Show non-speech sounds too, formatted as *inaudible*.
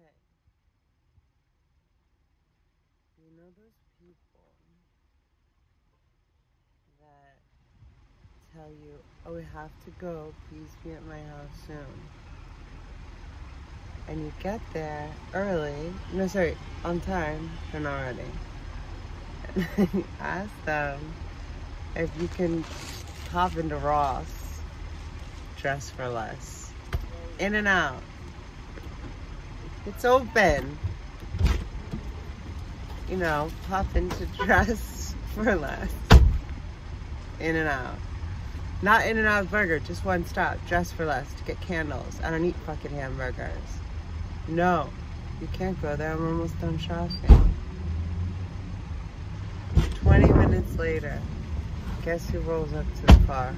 Okay. You know those people that tell you, oh, we have to go, please be at my house soon. And you get there early, no, sorry, on time. And you *laughs* ask them if you can hop into Ross, dress for less. In and out. It's open. You know, pop into dress *laughs* for less. In and out. Not In-N-Out burger, just one stop, dress for less to get candles. I don't eat fucking hamburgers. No, you can't go there. I'm almost done shopping. 20 minutes later, guess who rolls up to the car?